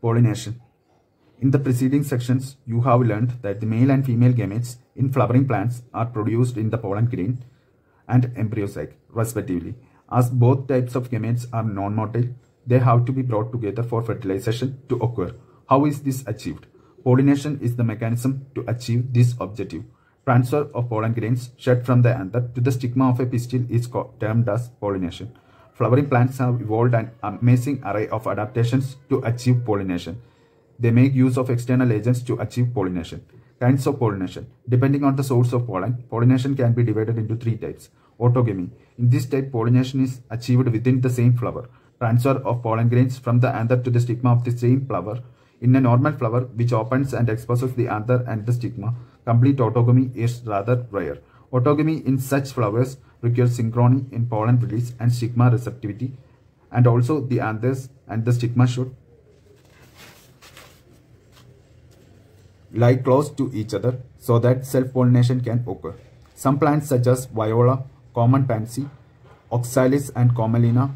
Pollination. In the preceding sections, you have learned that the male and female gametes in flowering plants are produced in the pollen grain and embryo sac, respectively. As both types of gametes are non-motile, they have to be brought together for fertilization to occur. How is this achieved? Pollination is the mechanism to achieve this objective. Transfer of pollen grains shed from the anther to the stigma of a pistil is termed as pollination. Flowering plants have evolved an amazing array of adaptations to achieve pollination. They make use of external agents to achieve pollination. Kinds of pollination. Depending on the source of pollen, pollination can be divided into three types. Autogamy. In this type, pollination is achieved within the same flower. Transfer of pollen grains from the anther to the stigma of the same flower. In a normal flower, which opens and exposes the anther and the stigma, complete autogamy is rather rare. Autogamy in such flowers requires synchrony in pollen release and stigma receptivity, and also the anthers and the stigma should lie close to each other so that self-pollination can occur. Some plants such as viola, common pansy, oxalis and commelina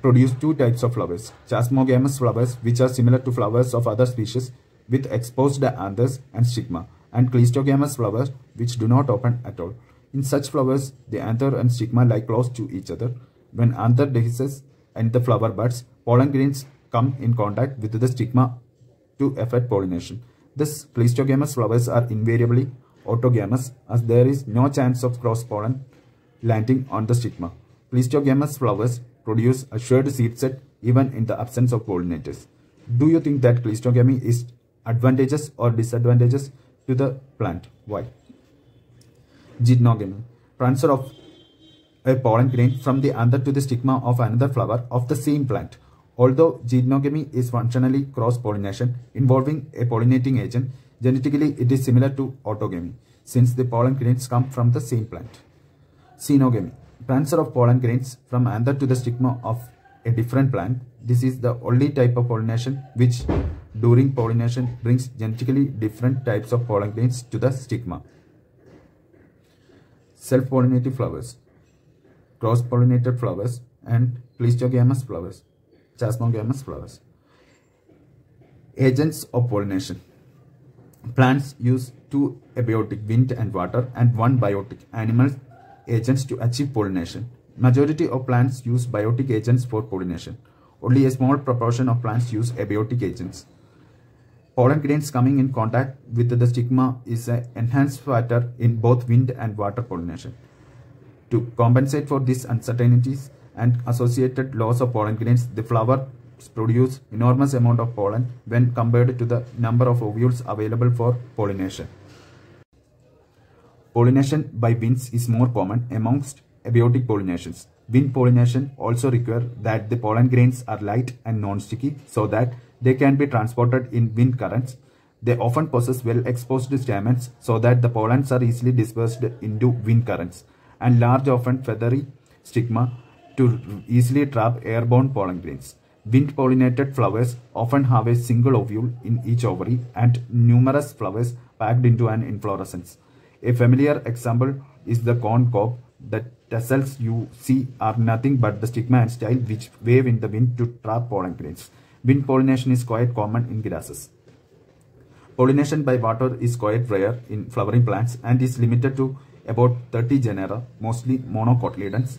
produce two types of flowers. Chasmogamous flowers which are similar to flowers of other species with exposed anthers and stigma and cleistogamous flowers which do not open at all. In such flowers, the anther and stigma lie close to each other. When anther dehisces and the flower buds, pollen grains come in contact with the stigma to effect pollination. Thus, cleistogamous flowers are invariably autogamous as there is no chance of cross pollen landing on the stigma. Cleistogamous flowers produce a shared seed set even in the absence of pollinators. Do you think that cleistogamy is advantageous or disadvantageous to the plant? Why? Geitonogamy. Transfer of a pollen grain from the anther to the stigma of another flower of the same plant. Although geitonogamy is functionally cross-pollination involving a pollinating agent, genetically it is similar to autogamy since the pollen grains come from the same plant. Xenogamy. Transfer of pollen grains from anther to the stigma of a different plant. This is the only type of pollination which during pollination brings genetically different types of pollen grains to the stigma. Self-pollinative flowers, cross-pollinated flowers and cleistogamous flowers, chasmogamous flowers. Agents of pollination. Plants use two abiotic wind and water and one biotic animal agents to achieve pollination. Majority of plants use biotic agents for pollination. Only a small proportion of plants use abiotic agents. Pollen grains coming in contact with the stigma is an enhanced factor in both wind and water pollination. To compensate for these uncertainties and associated loss of pollen grains, the flower produce enormous amount of pollen when compared to the number of ovules available for pollination. Pollination by winds is more common amongst abiotic pollinations. Wind pollination also require that the pollen grains are light and non-sticky so that they can be transported in wind currents. They often possess well-exposed stamens so that the pollens are easily dispersed into wind currents and large often feathery stigma to easily trap airborne pollen grains. Wind pollinated flowers often have a single ovule in each ovary and numerous flowers packed into an inflorescence. A familiar example is the corn cob. The tassels you see are nothing but the stigma and style which wave in the wind to trap pollen grains. Wind pollination is quite common in grasses. Pollination by water is quite rare in flowering plants and is limited to about 30 genera, mostly monocotyledons.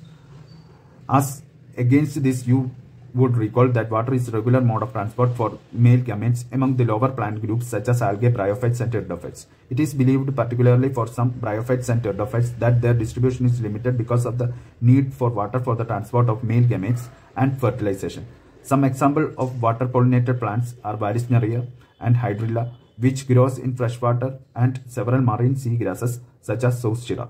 As against this, you would recall that water is a regular mode of transport for male gametes among the lower plant groups such as algae, bryophytes and pteridophytes. It is believed particularly for some bryophytes and pteridophytes that their distribution is limited because of the need for water for the transport of male gametes and fertilization. Some example of water pollinated plants are Vallisneria and Hydrilla which grows in freshwater and several marine sea grasses such as Zostera.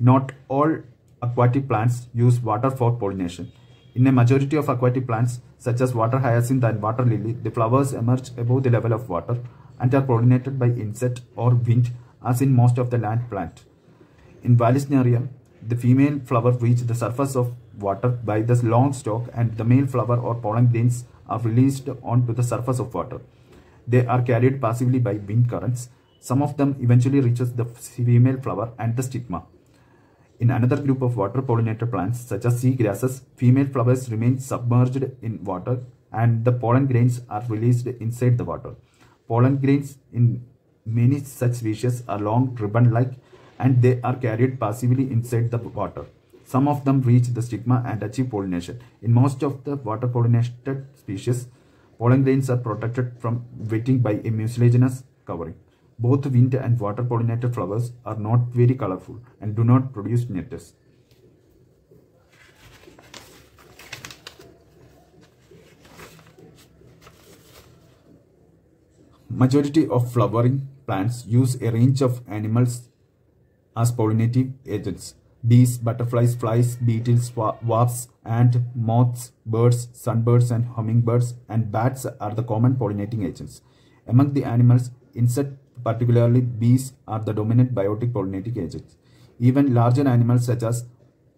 Not all aquatic plants use water for pollination. In a majority of aquatic plants, such as water hyacinth and water lily, the flowers emerge above the level of water and are pollinated by insect or wind as in most of the land plant. In Vallisneria, the female flower reach the surface of water by the long stalk and the male flower or pollen grains are released onto the surface of water. They are carried passively by wind currents. Some of them eventually reaches the female flower and the stigma. In another group of water pollinated plants such as sea grasses, female flowers remain submerged in water and the pollen grains are released inside the water. Pollen grains in many such species are long ribbon-like and they are carried passively inside the water. Some of them reach the stigma and achieve pollination. In most of the water pollinated species, pollen grains are protected from wetting by a mucilaginous covering. Both wind and water pollinated flowers are not very colorful and do not produce nectar. Majority of flowering plants use a range of animals as pollinative agents. Bees, butterflies, flies, beetles, wasps, and moths, birds, sunbirds, and hummingbirds, and bats are the common pollinating agents. Among the animals, insect, particularly bees, are the dominant biotic pollinating agents. Even larger animals such as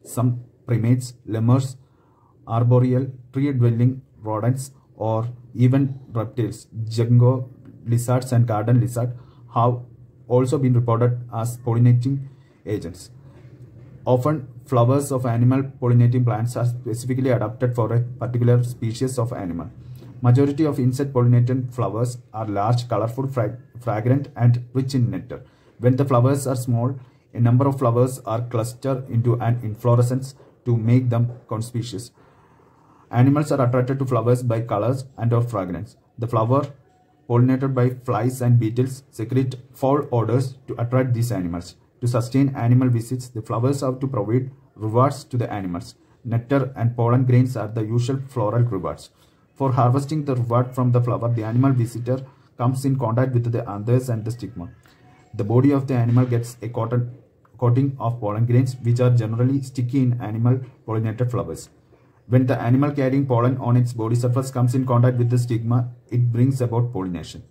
some primates, lemurs, arboreal, tree-dwelling rodents, or even reptiles, jungle lizards and garden lizard have also been reported as pollinating agents. Often, flowers of animal pollinating plants are specifically adapted for a particular species of animal. Majority of insect pollinated flowers are large, colorful, fra fragrant, and rich in nectar. When the flowers are small, a number of flowers are clustered into an inflorescence to make them conspicuous. Animals are attracted to flowers by colors and or fragrance. The flower pollinated by flies and beetles secrete foul odors to attract these animals. To sustain animal visits, the flowers have to provide rewards to the animals. Nectar and pollen grains are the usual floral rewards. For harvesting the reward from the flower, the animal visitor comes in contact with the anthers and the stigma. The body of the animal gets a cotton, coating of pollen grains, which are generally sticky in animal pollinated flowers. When the animal carrying pollen on its body surface comes in contact with the stigma, it brings about pollination.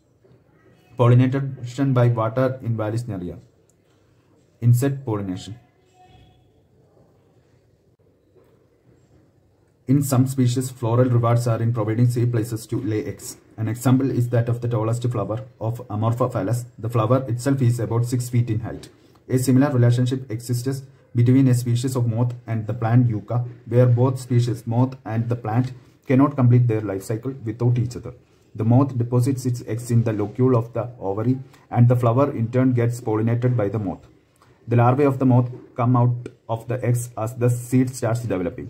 Pollination by water in Vallisneria. Insect pollination. In some species, floral rewards are in providing safe places to lay eggs. An example is that of the tallest flower of Amorphophallus. The flower itself is about 6 feet in height. A similar relationship exists between a species of moth and the plant yucca, where both species, moth and the plant, cannot complete their life cycle without each other. The moth deposits its eggs in the locule of the ovary and the flower in turn gets pollinated by the moth. The larvae of the moth come out of the eggs as the seed starts developing.